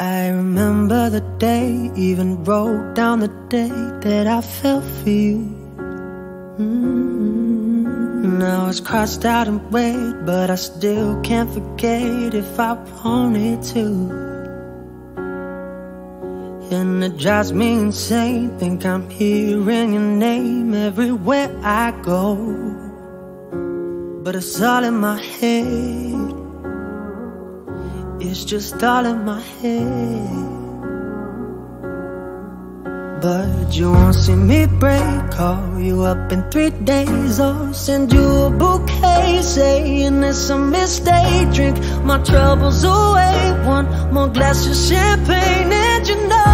I remember the day, even wrote down the day that I fell for you. Mm-hmm. Now it's crossed out in red, but I still can't forget if I wanted to. And it drives me insane, think I'm hearing your name everywhere I go. But it's all in my head. It's just all in my head. But you won't see me break Call you up in three days. Or send you a bouquet Saying it's a mistake. Drink my troubles away. One more glass of champagne And you know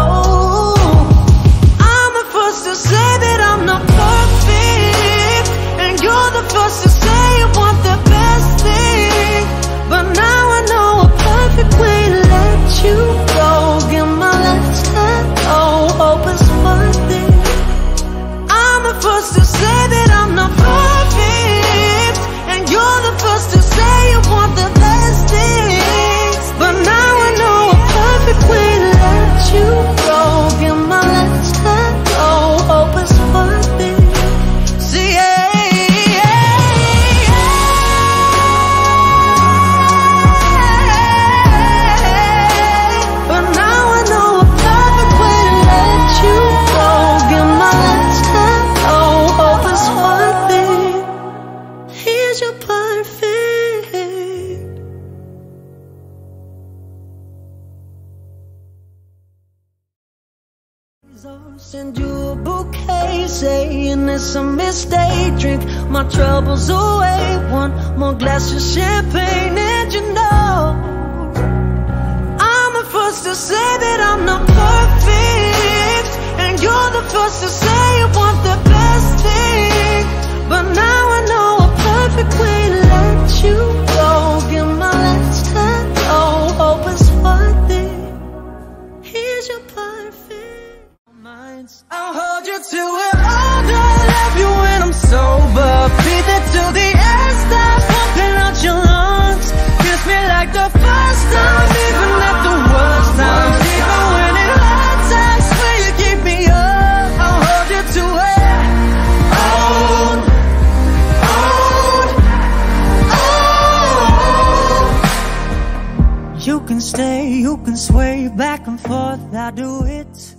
first to say that I'm not perfect. And you're the first to say you want the best thing. But now I know a perfect way to let you go. Give my last hello Hope it's worth it. I'm the first to say that Send you a bouquet saying it's a mistake. Drink my troubles away. One more glass of champagne And you know I'm the first to say that I'm not perfect. And you're the first to say You can stay, you can sway back and forth. I'll do it